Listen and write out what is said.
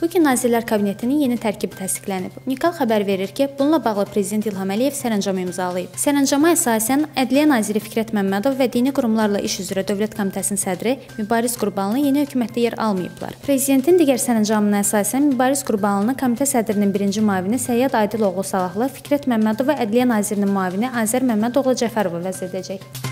Bu gün Nazirlər Kabinetinin yeni tərkibi təsdiqlənib. Unikal xəbər verir ki, bununla bağlı prezident İlham Əliyev sərəncam imzalayıb. Sərəncama əsasən Ədliyyə naziri Fikrət Məmmədov və Dini Qurumlarla İş üzrə Dövlət Komitəsinin sədri Mübariz Qurbanlı yeni hökumətdə yer almayıblar. Prezidentin digər sərəncamına əsasən Mübariz Qurbanlını komitə sədrinin birinci müavini Səyyad Adıloğlu Salahlı, Fikrət Məmmədov və Ədliyyə nazirinin müavini Azər Məmmədoğlu Cəfərova vəzifə edəcək.